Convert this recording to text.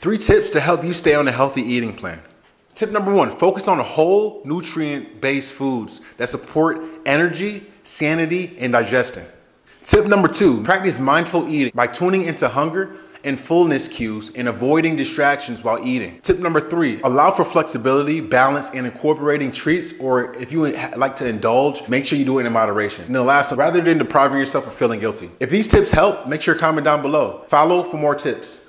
Three tips to help you stay on a healthy eating plan. Tip number one, focus on whole nutrient-based foods that support energy, sanity, and digestion. Tip number two, practice mindful eating by tuning into hunger and fullness cues and avoiding distractions while eating. Tip number three, allow for flexibility, balance, and incorporating treats, or if you like to indulge, make sure you do it in moderation. And the last one, rather than depriving yourself of feeling guilty. If these tips help, make sure to comment down below. Follow for more tips.